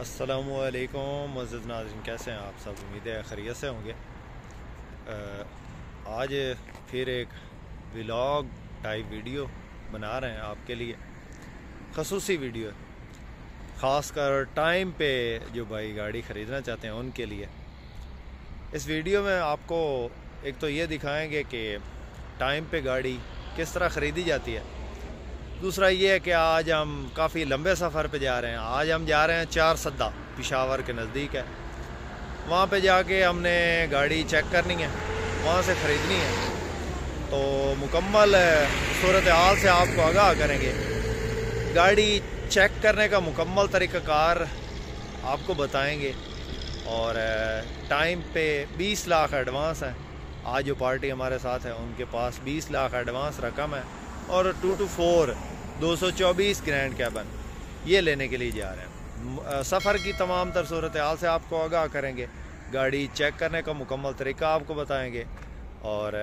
असलकुम मज़द नाजिन कैसे हैं आप सब? उम्मीद है खरीत से होंगे। आज फिर एक व्लॉग टाइप वीडियो बना रहे हैं आपके लिए। खसूसी वीडियो ख़ास कर टाइम पे जो भाई गाड़ी ख़रीदना चाहते हैं उनके लिए। इस वीडियो में आपको एक तो ये दिखाएँगे कि टाइम पे गाड़ी किस तरह ख़रीदी जाती है। दूसरा ये है कि आज हम काफ़ी लंबे सफ़र पे जा रहे हैं। आज हम जा रहे हैं चार सद्दा, पिशावर के नज़दीक है। वहाँ पे जाके हमने गाड़ी चेक करनी है, वहाँ से ख़रीदनी है। तो मुकम्मल सूरत हाल से आपको आगाह करेंगे। गाड़ी चेक करने का मुकम्मल तरीक़ाकार आपको बताएँगे। और टाइम पे 20 लाख एडवांस है। आज जो पार्टी हमारे साथ है, उनके पास 20 लाख एडवांस रकम है। और टू टू फोर, दो सौ चौबीस ग्रैंड कैबन ये लेने के लिए जा रहे हैं। सफ़र की तमाम तर सूरत हाल से आपको आगाह करेंगे। गाड़ी चेक करने का मुकम्मल तरीका आपको बताएँगे। और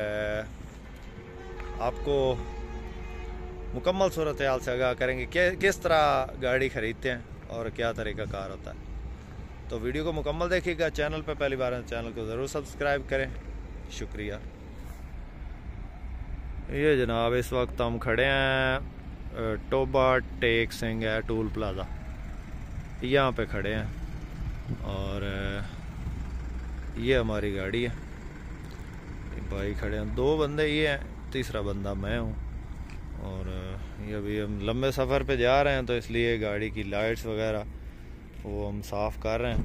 आपको मुकम्मल सूरत हाल से आगाह करेंगे। कि किस तरह गाड़ी ख़रीदते हैं और क्या तरीका कार होता है। तो वीडियो को मुकम्मल देखिएगा। चैनल पर पहली बार चैनल को ज़रूर सब्सक्राइब करें। शुक्रिया। ये जनाब, इस वक्त हम खड़े हैं टोबा टेक सिंह है, टूल प्लाज़ा। यहाँ पे खड़े हैं। और ये हमारी गाड़ी है। भाई खड़े हैं। दो बंदे ये हैं, तीसरा बंदा मैं हूँ। और ये अभी हम लंबे सफ़र पे जा रहे हैं तो इसलिए गाड़ी की लाइट्स वगैरह, वो हम साफ़ कर रहे हैं,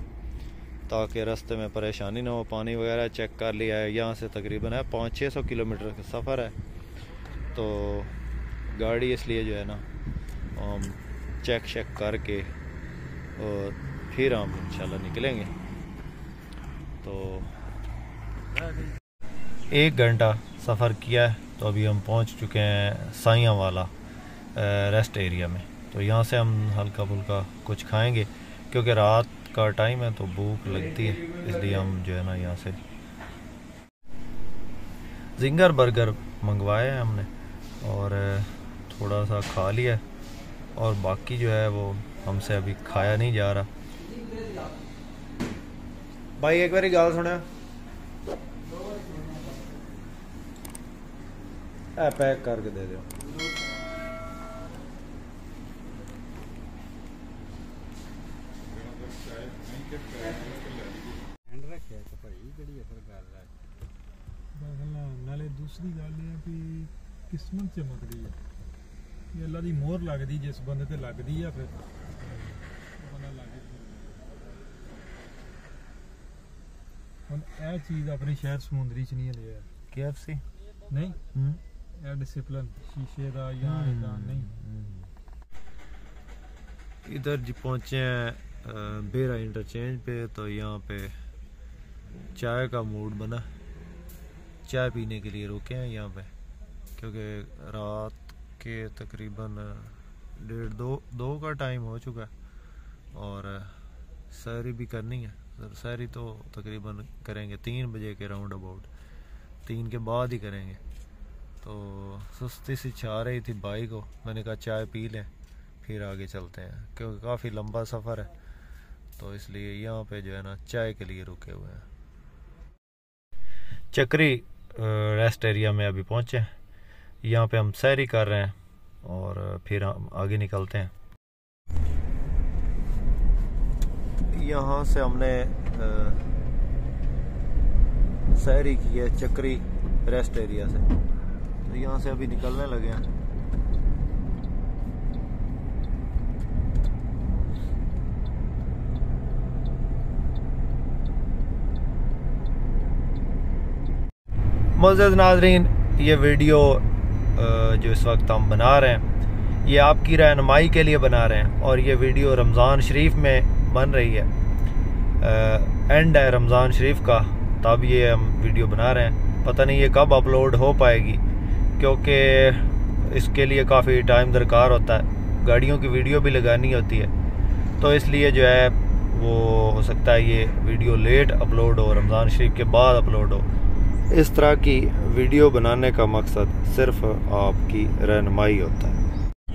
ताकि रास्ते में परेशानी ना हो। पानी वगैरह चेक कर लिया है। यहाँ से तकरीबन है, पाँच छः सौ किलोमीटर का सफ़र है। तो गाड़ी इसलिए जो है ना, हम चेक शेक करके और फिर हम इंशाल्लाह निकलेंगे। तो एक घंटा सफ़र किया है तो अभी हम पहुँच चुके हैं साइया वाला रेस्ट एरिया में। तो यहाँ से हम हल्का फुल्का कुछ खाएँगे, क्योंकि रात का टाइम है तो भूख लगती है, इसलिए हम जो है ना यहाँ से। जिंगर बर्गर मंगवाए हैं हमने। और थोड़ा सा खा लिया और बाकी जो है वो हमसे अभी खाया नहीं जा रहा भाई एक बार गल सुने पैक करके दे दो ਨਾਲੇ ਦੂਸਰੀ ਗੱਲ ਇਹ ਹੈ ਕਿ ਕਿਸਮਤ ਚਮਕਦੀ ਹੈ ਇਹ ਅੱਲਾ ਦੀ ਮੋਹਰ ਲੱਗਦੀ ਜਿਸ ਬੰਦੇ ਤੇ ਲੱਗਦੀ ਆ ਫਿਰ ਬੰਦਾ ਲੱਗ ਹੁਣ ਇਹ ਚੀਜ਼ ਆਪਣੇ ਸ਼ਹਿਰ ਸਮੁੰਦਰੀ ਚ ਨਹੀਂ ਲਿਆ KFC ਨਹੀਂ ਹੂੰ ਇਹ ਡਿਸਪਲਿਨ ਸ਼ੀਸ਼ੇ ਦਾ ਜਾਂ ਇਦਾਂ ਨਹੀਂ इधर जी पहुंचे हैं बेरा इंटरचेंज पे तो यहाँ पे चाय का मूड बना चाय पीने के लिए रुके हैं यहाँ पे क्योंकि रात के तकरीबन डेढ़ दो दो का टाइम हो चुका है और सैरी भी करनी है। सैरी तो तकरीबन करेंगे तीन बजे के राउंड अबाउट तीन के बाद ही करेंगे। तो सुस्ती सी छा रही थी भाई को। मैंने कहा, चाय पी लें, फिर आगे चलते हैं। क्योंकि काफ़ी लंबा सफ़र है। तो इसलिए यहाँ पे जो है ना, चाय के लिए रुके हुए हैं। चक्री रेस्ट एरिया में अभी पहुँचे हैं। यहाँ पे हम सैरी कर रहे हैं और फिर हम आगे निकलते हैं। यहाँ से हमने सैरी की है चक्री रेस्ट एरिया से। तो यहाँ से अभी निकलने लगे हैं। मज़द नाजरीन, ये वीडियो जो इस वक्त हम बना रहे हैं, ये आपकी रहनमाई के लिए बना रहे हैं और ये वीडियो रमज़ान शरीफ में बन रही है। एंड है रमज़ान शरीफ का, तब ये हम वीडियो बना रहे हैं। पता नहीं ये कब अपलोड हो पाएगी, क्योंकि इसके लिए काफ़ी टाइम दरकार होता है। गाड़ियों की वीडियो भी लगानी होती है। तो इसलिए जो है, वो हो सकता है ये वीडियो लेट अपलोड हो, रमज़ान शरीफ के बाद अपलोड हो। इस तरह की वीडियो बनाने का मकसद सिर्फ आपकी रहनमाई होता है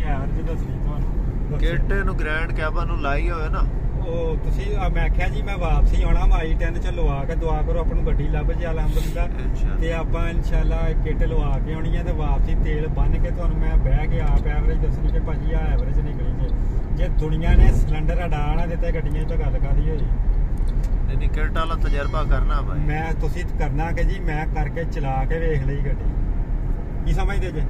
ਯਾਰ ਜਿਹਦਾ ਸੀ ਤੁਹਾਨੂੰ ਕਿੱਟੇ ਨੂੰ ਗ੍ਰੈਂਡ ਕੈਬਨ ਨੂੰ ਲਾਈ ਹੋਵੇ ਨਾ ਉਹ ਤੁਸੀਂ ਆ ਮੈਂ ਆਖਿਆ ਜੀ ਮੈਂ ਵਾਪਸੀ ਆਉਣਾ ਮਾਈ 10 ਚ ਲਵਾ ਕੇ ਦੁਆ ਕਰੋ ਆਪਾਂ ਨੂੰ ਗੱਡੀ ਲੱਭ ਜੇ ਅਲਹਮਦੁਲਿਲਾ ਇਨਸ਼ਾਅੱਲਾ। ਤੇ ਆਪਾਂ ਇਨਸ਼ਾਅੱਲਾ ਕਿੱਟ ਲਵਾ ਕੇ ਆਉਣੀ ਹੈ ਤੇ ਵਾਪਸੀ ਤੇਲ ਬੰਨ ਕੇ ਤੁਹਾਨੂੰ ਮੈਂ ਬਹਿ ਕੇ ਆਪ ਐਵਰੇਜ ਦੱਸਣੀ ਕਿ ਭਾਜੀ ਆ ਐਵਰੇਜ ਨਿਕਲੀ ਜੇ ਜੇ ਦੁਨੀਆ ਨੇ ਸਿਲੰਡਰ ਅਡਾ ਨਾ ਦਿੱਤੇ ਗੱਡੀਆਂ 'ਚ ਤਾਂ ਗੱਲ ਕਾਦੀ ਹੋਈ ਨਹੀਂ ਨਹੀਂ ਕਿਰਟ ਵਾਲਾ ਤਜਰਬਾ ਕਰਨਾ ਭਾਈ ਮੈਂ ਤੁਸੀਂ ਕਰਨਾ ਕਿ ਜੀ ਮੈਂ ਕਰਕੇ ਚਲਾ ਕੇ ਵੇਖ ਲਈ ਗੱਡੀ। ਕੀ ਸਮਝਦੇ ਜੇ।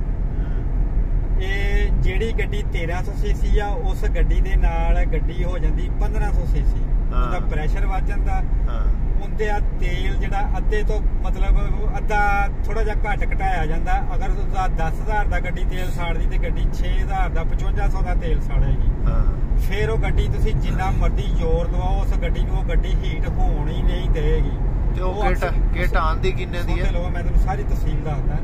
ਇਹ ਜਿਹੜੀ ਗੱਡੀ 1300 ਸੀਸੀ ਆ ਉਸ ਗੱਡੀ ਦੇ ਨਾਲ ਗੱਡੀ ਹੋ ਜਾਂਦੀ 1500 ਸੀਸੀ। ਉਹਦਾ ਪ੍ਰੈਸ਼ਰ ਵੱਧ ਜਾਂਦਾ। ਹਾਂ। ਉਹਦੇ ਆ ਤੇਲ ਜਿਹੜਾ ਅੱਧੇ ਤੋਂ ਮਤਲਬ ਅੱਧਾ ਥੋੜਾ ਜਿਹਾ ਘੱਟ ਘਟਾਇਆ ਜਾਂਦਾ। ਅਗਰ ਉਹਦਾ 10000 ਦਾ ਗੱਡੀ ਤੇਲ ਸਾੜਦੀ ਤੇ ਗੱਡੀ 6000 ਦਾ 5500 ਦਾ ਤੇਲ ਸਾੜੇਗੀ। ਹਾਂ। ਫਿਰ ਉਹ ਗੱਡੀ ਤੁਸੀਂ ਜਿੰਨਾ ਮਰਜ਼ੀ ਜ਼ੋਰ ਦਵਾਓ ਉਸ ਗੱਡੀ ਨੂੰ ਉਹ ਗੱਡੀ ਹੀਟ ਹੋਣ ਹੀ ਨਹੀਂ ਦੇਗੀ ਤੇ ਉਹ ਕਿਟ ਕਿਟ ਆਂਦੀ ਕਿੰਨੇ ਦੀ ਹੈ? ਲਓ ਮੈਂ ਤੁਹਾਨੂੰ ਸਾਰੀ ਤਫਸੀਲ ਦੱਸਦਾ।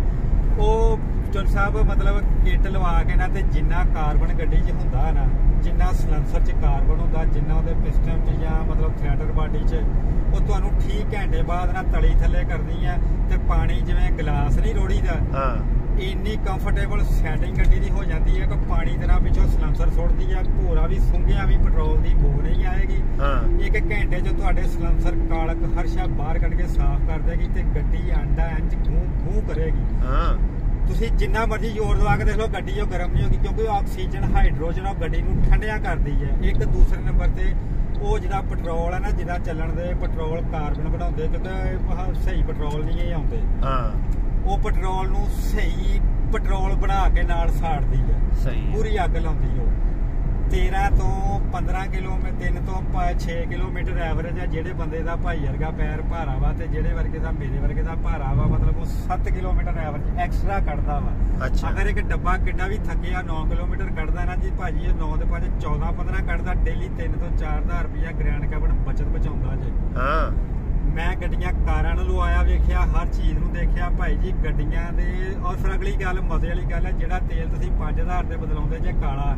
ਉਹ ਚੋਰ ਸਾਹਿਬ ਮਤਲਬ ਕਿੱਟ ਲਵਾ ਕੇ ਨਾ ਤੇ ਜਿੰਨਾ ਕਾਰਬਨ ਗੱਡੀ 'ਚ ਹੁੰਦਾ ਨਾ ਜਿੰਨਾ ਸਲੈਂਸਰ 'ਚ ਕਾਰਬਨ ਹੁੰਦਾ ਜਿੰਨਾ ਉਹਦੇ ਪਿਸਟਨ 'ਚ ਜਾਂ ਮਤਲਬ ਥ੍ਰੈਟਰ ਬਾਡੀ 'ਚ ਉਹ ਤੁਹਾਨੂੰ ਠੀਕ ਘੰਟੇ ਬਾਅਦ ਨਾ ਤਲੀ ਥੱਲੇ ਕਰਦੀ ਆ ਤੇ ਪਾਣੀ ਜਿਵੇਂ ਗਲਾਸ ਨਹੀਂ ਰੋੜੀਦਾ ਹਾਂ। ਇੰਨੀ ਕੰਫਰਟੇਬਲ ਸੈਟਿੰਗ ਗੱਡੀ ਦੀ ਹੋ ਜਾਂਦੀ ਹੈ ਕਿ ਪਾਣੀ ਦੇ ਨਾਲ ਵਿੱਚੋਂ ਸਲੈਂਸਰ ਸੁੱਟਦੀ ਆ ਭੋਰਾ ਵੀ ਸੁੰਘਿਆ ਵੀ ਪੈਟਰੋਲ ਦੀ ਬੋ ਨਹੀਂ ਆਏਗੀ। ਹਾਂ। ਇੱਕ ਘੰਟੇ 'ਚ ਤੁਹਾਡੇ ਸਲੈਂਸਰ ਕਾਲਕ ਹਰ ਸ਼ਾ ਬਾਹਰ ਕੱਢ ਕੇ ਸਾਫ਼ ਕਰ ਦੇਗੀ ਤੇ ਗੱਡੀ ਆਂਡਾ ਇੰਜ ਗੂੰ ਗੂੰ ਕਰੇਗੀ। ਹਾਂ। ਤੁਸੀਂ ਜਿੰਨਾ ਮਰਜ਼ੀ ਜ਼ੋਰ ਦਵਾ ਕੇ ਦੇਖ ਲਓ ਗੱਡੀ ਉਹ ਗਰਮ ਨਹੀਂ ਹੋਗੀ ਕਿਉਂਕਿ ਆਕਸੀਜਨ ਹਾਈਡਰੋਜਨ ਉਹ ਗੱਡੀ ਨੂੰ ਠੰਡਿਆ ਕਰਦੀ ਹੈ ਇੱਕ ਦੂਸਰੇ ਨੰਬਰ ਤੇ ਜਿਹੜਾ ਪੈਟਰੋਲ ਹੈ ਨਾ ਜਿਹਦਾ ਚੱਲਣ ਦੇ ਪੈਟਰੋਲ ਕਾਰਬਨ ਬਣਾਉਂਦੇ ਕਿਉਂਕਿ ਸਹੀ ਪੈਟਰੋਲ ਨਹੀਂ ਇਹ ਆਉਂਦੇ। ਹਾਂ। ਉਹ ਪੈਟਰੋਲ ਨੂੰ ਸਹੀ ਪੈਟਰੋਲ ਬਣਾ ਕੇ ਨਾਲ ਸਾੜਦੀ ਹੈ। ਸਹੀ। ਪੂਰੀ ਅੱਗ ਲਾਉਂਦੀ ਉਹ। 13 ਤੋਂ 15 ਕਿਲੋਮੀਟਰ 3 ਤੋਂ 6 ਕਿਲੋਮੀਟਰ ਐਵਰੇਜ ਹੈ ਜਿਹੜੇ ਬੰਦੇ ਦਾ ਭਾਈ ਵਰਗਾ ਪੈਰ ਭਾਰਾ ਵਾ ਤੇ ਜਿਹੜੇ ਵਰਗੇ ਦਾ ਮੇਰੇ ਵਰਗੇ ਦਾ ਭਾਰਾ ਵਾ ਮਤਲਬ ਉਹ 7 ਕਿਲੋਮੀਟਰ ਐਵਰੇਜ ਐਕਸਟਰਾ ਕੱਢਦਾ ਵਾ। ਅੱਛਾ। ਅਗਰ ਇੱਕ ਡੱਬਾ ਕਿੱਡਾ ਵੀ ਥੱਕਿਆ 9 ਕਿਲੋਮੀਟਰ ਕੱਢਦਾ ਨਾ ਜੀ ਭਾਜੀ ਇਹ 9 ਦੇ 5 14 15 ਕੱਢਦਾ ਡੇਲੀ 3 ਤੋਂ 4000 ਰੁਪਇਆ ਗ੍ਰੈਂਡ ਕੈਬਨ ਬਚਤ ਬਚਾਉਂਦਾ ਜੇ। ਹਾਂ। ਮੈਂ ਗੱਡੀਆਂ ਕਾਰਾਂ ਨੂੰ ਲਵਾਇਆ ਵੇਖਿਆ ਹਰ ਚੀਜ਼ ਨੂੰ ਦੇਖਿਆ। ਭਾਈ ਜੀ ਗੱਡੀਆਂ ਦੇ ਔਰ ਫਿਰ ਅਗਲੀ ਗੱਲ ਮਜ਼ੇ ਵਾਲੀ ਗੱਲ ਹੈ ਜਿਹੜਾ ਤੇਲ ਤੁਸੀਂ 5000 ਤੇ ਬਦਲਾਉਂਦੇ ਜੇ ਕਾਲਾ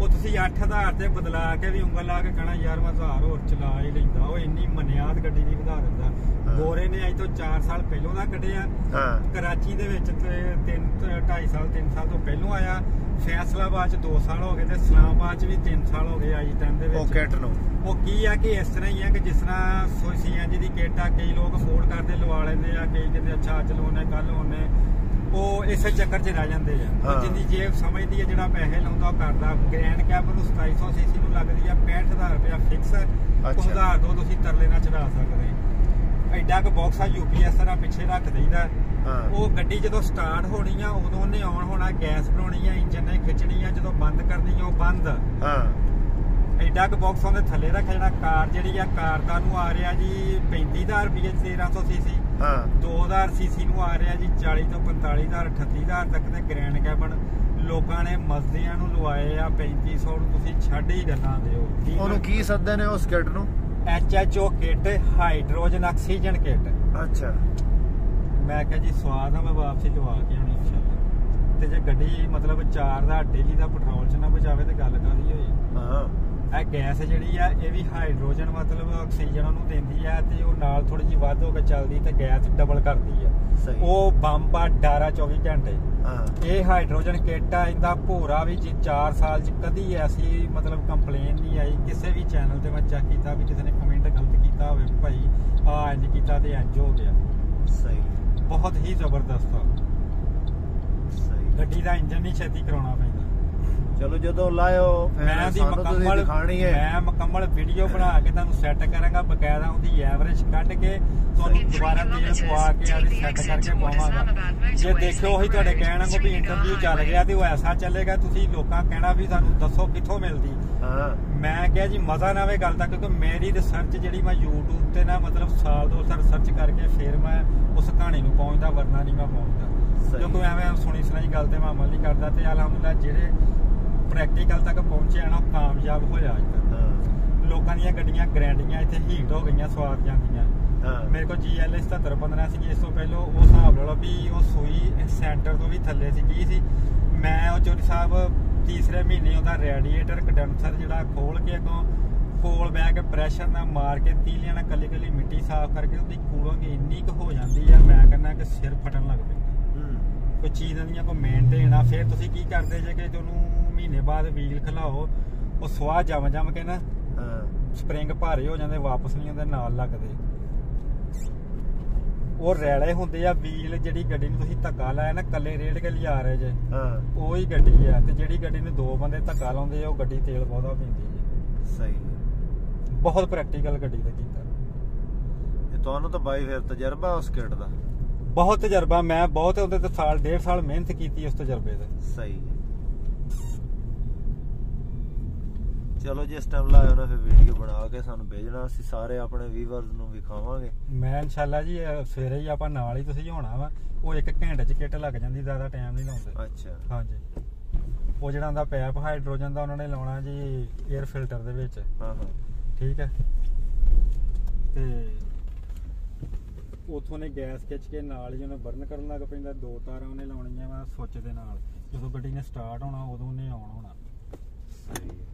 ਉਹ ਤੁਸੀਂ 8000 ਤੇ ਬਦਲਾ ਕੇ ਵੀ ਉਂਗਲ ਲਾ ਕੇ ਕਹਣਾ ਯਾਰ ਮੈਂ 1000 ਹੋਰ ਚਲਾ ਹੀ ਲੈਂਦਾ। ਉਹ ਇੰਨੀ ਮਨਿਆਦ ਗੱਡੀ ਦੀ ਵਧਾ ਦਿੰਦਾ। ਗੋਰੇ ਨੇ ਅੱਜ ਤੋਂ 4 ਸਾਲ ਪਹਿਲਾਂ ਦਾ ਕੱਢਿਆ। ਹਾਂ। ਕਰਾਚੀ ਦੇ ਵਿੱਚ ਤੇ 3 2.5 ਸਾਲ 3 ਸਾਲ ਤੋਂ ਪਹਿਲਾਂ ਆਇਆ। ਫੈਸਲਾਬਾਦ ਚ 2 ਸਾਲ ਹੋ ਗਏ ਤੇ ਇਸਲਾਮਾਬਾਦ ਚ ਵੀ 3 ਸਾਲ ਹੋ ਗਏ ਆਈ ਟਾਈਮ ਦੇ ਉਹ ਵਿੱਚ। ਕਿਟ ਨੂੰ। ਉਹ ਕੀ ਆ ਕਿ ਇਸ ਤਰ੍ਹਾਂ ਹੀ ਆ ਕਿ ਜਿਸ ਤਰ੍ਹਾਂ ਸੋਈ ਸੀਐਨਜੀ ਦੀ ਕਿੱਟ ਆ ਕਈ ਲੋਕ ਅਫੋਰਡ ਕਰਦੇ ਲਵਾ ਲੈਂਦੇ ਆ ਕਈ ਕਹਿੰਦੇ ਅੱਛਾ ਅੱਜ ਲਵਾਉਣੇ ਕੱਲ ਲਵਾਉਣੇ ਉਹ ਇਸੇ ਚੱਕਰ 'ਚ ਰਹਿ ਜਾਂਦੇ ਆ। ਹਾਂ। ਉਹ ਜਿੰਦੀ ਜੇਬ ਸਮਝਦੀ ਹੈ ਜਿਹੜਾ ਪੈਸੇ ਲਾਉਂਦਾ ਉਹ ਕਰਦਾ। ਗ੍ਰੈਂਡ ਕੈਬ ਨੂੰ 2700 ਸੀਸੀ ਨੂੰ ਲੱਗਦੀ ਆ 65000 ਰੁਪਇਆ ਫਿਕਸ ਅੱਛਾ। ਹਜ਼ਾਰ ਦੋ ਤੁਸੀਂ ਤਰਲੇ ਨਾਲ ਚੜਾ ਸਕਦੇ। ਐਡਾ ਕੁ ਬਾਕਸ ਆ ਯੂਪੀਐਸ ਤਰ੍ਹਾਂ ਪਿੱਛੇ ਰੱਖ ਦੇਈਦਾ। ਹਾਂ। ਉਹ ਗੱਡੀ ਜਦੋਂ ਸਟਾਰਟ ਹੋਣੀ ਆ ਉਦੋਂ ਉਹਨੇ ਆਨ ਹੋਣਾ ਗੈਸ ਬਣਾਉਣੀ ਆ ਇੰਜਨ ਨੇ ਖਿੱਚਣੀ ਆ ਜਦੋਂ ਬੰਦ ਕਰਨੀ ਆ ਉਹ ਬੰਦ। ਹਾਂ। ਐਡਾ ਕੁ ਬਾਕਸ ਉਹਦੇ ਥੱਲੇ ਰੱਖਿਆ ਜਿਹੜਾ ਕਾਰ ਜਿਹੜੀ ਆ ਕਾਰ ਦਾ ਨੂੰ ਆ ਰਿਹਾ ਜੀ 35000 ਰੁਪਏ 1300 ਸੀਸੀ ਹਾਂ। 2000 ਸੀਸੀ ਨੂੰ ਆ ਰਿਹਾ ਜੀ 40 ਤੋਂ 45000 38000 ਤੱਕ ਦੇ ਗ੍ਰੈਂਡ ਕੈਬਨ ਲੋਕਾਂ ਨੇ ਮਜ਼ਦਿਆਂ ਨੂੰ ਲਵਾਏ ਆ 3500 ਨੂੰ ਤੁਸੀਂ ਛੱਡ ਹੀ ਗੱਲਾਂ ਦਿਓ ਉਹਨੂੰ ਕੀ ਸੱਦਦੇ ਨੇ ਉਸ ਕਿਟ ਨੂੰ? HHO kit hydrogen oxygen kit. ਅੱਛਾ। ਮੈਂ ਕਿਹਾ ਜੀ ਸਵਾਦ ਆ ਮੈਂ ਵਾਪਸੀ ਲਵਾ ਕੇ ਆਉਣੀ ਇਨਸ਼ਾਅੱਲਾ। ਤੇ ਜੇ ਗੱਡੀ ਮਤਲਬ 4000 ਡੇਲੀ ਦਾ ਪੈਟਰੋਲ ਚ ਨਾ ਬਚਾਵੇ ਤੇ ਗੱਲ ਕਾਦੀ ਹੋਈ? ਹਾਂ। ਇਹ ਗੈਸ ਜਿਹੜੀ ਆ ਇਹ ਵੀ ਹਾਈਡਰੋਜਨ ਮਤਲਬ ਆਕਸੀਜਨ ਉਹਨੂੰ ਦਿੰਦੀ ਆ ਤੇ ਉਹ ਨਾਲ ਥੋੜੀ ਜਿਹੀ ਵੱਧ ਹੋ ਕੇ ਚੱਲਦੀ ਤੇ ਗੈਸ ਡਬਲ ਕਰਦੀ ਆ। ਉਹ ਬੰਬ ਆ ਡਾਰਾ 24 ਘੰਟੇ। ਹਾਂ। ਇਹ ਹਾਈਡਰੋਜਨ ਕਿੱਟ ਆ ਇਹਦਾ ਭੋਰਾ ਵੀ ਜੀ 4 ਸਾਲ ਚ ਕਦੀ ਐਸੀ ਮਤਲਬ ਕੰਪਲੇਨ ਨਹੀਂ ਆਈ। ਕਿਸੇ ਵੀ ਚੈਨਲ ਤੇ ਮੈਂ ਚੈੱਕ ਕੀਤਾ ਵੀ ਕਿਸੇ ਨੇ ਕਮੈਂਟ ਗਲਤ ਕੀਤਾ ਹੋਵੇ ਭਾਈ ਆ ਇੰਜ ਕੀਤਾ ਤੇ ਇੰਜ ਹੋ ਗਿਆ। ਸਹੀ। ਬਹੁਤ ਹੀ ਜ਼ਬਰਦਸਤ ਆ। ਸਹੀ। ਗੱਡੀ ਦਾ ਇੰਜਨ ਨਹੀਂ ਛੇਤੀ ਕਰਾਉਣਾ ਪੈਂਦਾ ਚਲੋ ਜਦੋਂ ਲਾਇਓ ਮੈਂ ਫਿਰ ਦੀ ਸਾਨੂੰ ਤੁਸੀਂ ਮੁਕੰਮਲ ਦਿਖਾਣੀ ਹੈ। ਮੈਂ ਮੁਕੰਮਲ ਵੀਡੀਓ ਬਣਾ ਕੇ ਤੁਹਾਨੂੰ ਸੈੱਟ ਕਰਾਂਗਾ ਬਕਾਇਦਾ ਉਹਦੀ ਐਵਰੇਜ ਕੱਢ ਕੇ ਤੁਹਾਨੂੰ ਦੁਬਾਰਾ ਤੇਲ ਪਵਾ ਕੇ ਆਦੀ ਸੈੱਟ ਕਰਕੇ ਪਾਵਾਂਗਾ। ਜੇ ਦੇਖਿਓ ਉਹੀ ਤੁਹਾਡੇ ਕਹਿਣਾ Road, ਵੀ ਇੰਟਰਵਿਊ ਚੱਲ. ਗਿਆ ਤੇ ਉਹ ਐਸਾ ਚੱਲੇਗਾ ਤੁਸੀਂ ਲੋਕਾਂ ਕਹਿਣਾ ਵੀ ਸਾਨੂੰ ਦੱਸੋ ਕਿੱਥੋਂ ਮਿਲਦੀ। ਹਾਂ। ਮੈਂ ਕਿਹਾ ਜੀ ਮਜ਼ਾ ਨਾ ਆਵੇ ਗੱਲ ਦਾ ਕਿਉਂਕਿ ਮੇਰੀ ਰਿਸਰਚ ਜਿਹੜੀ ਮੈਂ YouTube ਤੇ ਨਾ ਮਤਲਬ ਸਾਲ ਦੋ ਸਾਲ ਰਿਸਰਚ ਕਰਕੇ ਫਿਰ ਮੈਂ ਉਸ ਕਹਾਣੀ ਨੂੰ ਪਹੁੰਚਦਾ ਵਰਨਾ ਨਹੀਂ ਮੈਂ ਪਹੁੰਚਦਾ। ਕਿਉਂਕਿ ਐਵੇਂ ਸੁਣੀ ਸੁਣਾਈ ਗੱਲ ਤੇ ਮੈਂ ਅਮਲ ਨਹੀਂ ਕਰਦਾ ਤੇ ਅਲਹਮਦੁਲਿਲਾ ਜਿਹੜੇ ਪ੍ਰੈਕਟੀਕਲ ਤੱਕ ਪਹੁੰਚਿਆ ਨਾ ਕਾਮਯਾਬ ਹੋਇਆ ਅੱਜ ਤੱਕ। ਲੋਕਾਂ ਦੀਆਂ ਗੱਡੀਆਂ ਗਰੰਟੀਆਂ ਇੱਥੇ ਹੀਟ ਹੋ ਗਈਆਂ ਸਵਾਦ ਜਾਂਦੀਆਂ। ਮੇਰੇ ਕੋਲ GLS 7715 ਸੀ ਇਸ ਤੋਂ ਪਹਿਲਾਂ ਉਹ ਹਿਸਾਬ ਲਾ ਲਓ ਵੀ ਉਹ ਸੂਈ ਸੈਂਟਰ ਤੋਂ ਵੀ ਥੱਲੇ ਸੀ ਕੀ ਸੀ? ਮੈਂ ਉਹ ਚੋਰੀ ਸਾਹਿਬ ਤੀਸਰੇ ਮਹੀਨੇ ਉਹਦਾ ਰੇਡੀਏਟਰ ਕੰਡੈਂਸਰ ਜਿਹੜਾ ਖੋਲ ਕੇ ਅੱਗੋਂ ਕੋਲ ਬਹਿ ਕੇ ਪ੍ਰੈਸ਼ਰ ਨਾਲ ਮਾਰ ਕੇ ਤੀਲਿਆਂ ਨਾਲ ਕੱਲੀ ਕੱਲੀ ਮਿੱਟੀ ਸਾਫ਼ ਕਰਕੇ ਉਹਦੀ ਕੂਲਿੰਗ ਇੰਨੀ ਕੁ ਹੋ ਜਾਂਦੀ ਆ ਮੈਂ ਕਹਿੰਦਾ ਕਿ ਸਿਰ ਫਟਣ ਲੱਗ ਪੈਂਦਾ। ਕੋਈ ਚੀਜ਼ ਦੀਆਂ ਕੋਈ ਮੇਨਟੇਨ ਆ ਫਿਰ ਤੁਸੀਂ ਕੀ ਕਰਦੇ ਜੇ ਕਿ ਤੁਹਾਨੂੰ ਮਹੀਨੇ ਬਾਅਦ ਵੀਲ ਖਲਾਓ ਉਹ ਸਵਾਹ ਜਮ ਜਮ ਕੇ ਨਾ ਹਾਂ। ਸਪਰਿੰਗ ਭਾਰੇ ਹੋ ਜਾਂਦੇ ਵਾਪਸ ਨਹੀਂ ਉਹਦੇ ਨਾਲ ਲੱਗਦੇ। ਉਹ ਰੈਲੇ ਹੁੰਦੇ ਆ ਵੀਲ ਜਿਹੜੀ ਗੱਡੀ ਨੂੰ ਤੁਸੀਂ ਧੱਕਾ ਲਾਇਆ ਨਾ ਕੱਲੇ ਰੇੜ ਕੇ ਲਿਆ ਰਹੇ ਜੇ। ਹਾਂ। ਉਹ ਹੀ ਗੱਡੀ ਆ ਤੇ ਜਿਹੜੀ ਗੱਡੀ ਨੂੰ ਦੋ ਬੰਦੇ ਧੱਕਾ ਲਾਉਂਦੇ ਆ ਉਹ ਗੱਡੀ ਤੇਲ ਬਹੁਤਾ ਪੀਂਦੀ ਜੀ ਸਹੀ ਬਹੁਤ ਪ੍ਰੈਕਟੀਕਲ ਗੱਡੀ ਦਾ ਕੀਤਾ। ਇਹ ਤੁਹਾਨੂੰ ਤਾਂ ਬਾਈ ਫਿਰ ਤਜਰਬਾ ਉਸ ਕਿਟ ਦਾ? ਬਹੁਤ ਤਜਰਬਾ ਮੈਂ ਬਹੁਤ ਉਹਦੇ ਤੇ ਸਾਲ ਡੇਢ ਸਾਲ ਮਿਹਨਤ ਕੀਤੀ ਉਸ ਤਜਰਬੇ ਤੇ। ਸਹੀ ਹੈ ਚਲੋ ਜਿਸ ਟਾਈਮ ਲਾਇਆ ਨਾ ਫਿਰ ਵੀਡੀਓ ਬਣਾ ਕੇ ਸਾਨੂੰ ਭੇਜਣਾ ਅਸੀਂ ਸਾਰੇ ਆਪਣੇ ਵੀਵਰਸ ਨੂੰ ਵਿਖਾਵਾਂਗੇ ਮੈਂ ਇਨਸ਼ਾਅੱਲਾ ਜੀ ਅਹ ਸਵੇਰੇ ਹੀ ਆਪਾਂ ਨਾਲ ਹੀ ਤੁਸੀਂ ਹੋਣਾ ਵਾ ਉਹ ਇੱਕ ਘੰਟੇ ਚ ਕਿੱਟ ਲੱਗ ਜਾਂਦੀ ਜ਼ਿਆਦਾ ਟਾਈਮ ਨਹੀਂ ਲਾਉਂਦੇ। ਅੱਛਾ। ਹਾਂਜੀ। ਉਹ ਜਿਹੜਾ ਹੁੰਦਾ ਪੈਪ ਹਾਈਡਰੋਜਨ ਦਾ ਉਹਨਾਂ ਨੇ ਲਾਉਣਾ ਜੀ 에ਅਰ ਫਿਲਟਰ ਦੇ ਵਿੱਚ। ਹਾਂ ਹਾਂ। ਠੀਕ ਹੈ। ਤੇ ਉਥੋਂ ਨੇ ਗੈਸ ਖਿੱਚ ਕੇ ਨਾਲ ਹੀ ਉਹਨੇ ਬਰਨ ਕਰਨ ਲੱਗ ਪੈਂਦਾ ਦੋ ਤਾਰਾਂ ਉਹਨੇ ਲਾਉਣੀਆਂ ਵਾ ਸੁੱਚ ਦੇ ਨਾਲ। ਜਦੋਂ ਗੱਡੀ ਨੇ ਸਟਾਰਟ ਹੋਣਾ ਉਦੋਂ ਉਹਨੇ ਆਨ ਹੋਣਾ। ਸਹੀ ਹੈ।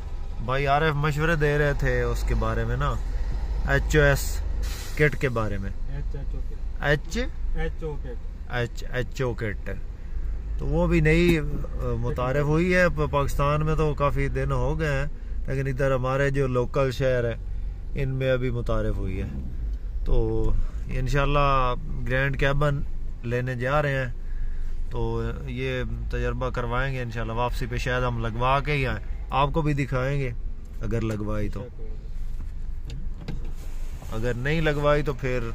भाई आर एफ़ मशवरे दे रहे थे उसके बारे में ना एच ओ एस किट के बारे में। H? H H O kit. तो वो भी नई मुतारफ हुई है पाकिस्तान में तो काफ़ी दिन हो गए हैं, लेकिन इधर हमारे जो लोकल शहर है, इनमें अभी मुतारफ हुई है। तो इन ग्रैंड कैबन लेने जा रहे हैं तो ये तजर्बा करवाएँगे इन वापसी पे शायद हम लगवा के ही आए। आपको भी दिखाएँगे, अगर लगवाई तो। अगर नहीं लगवाई तो फिर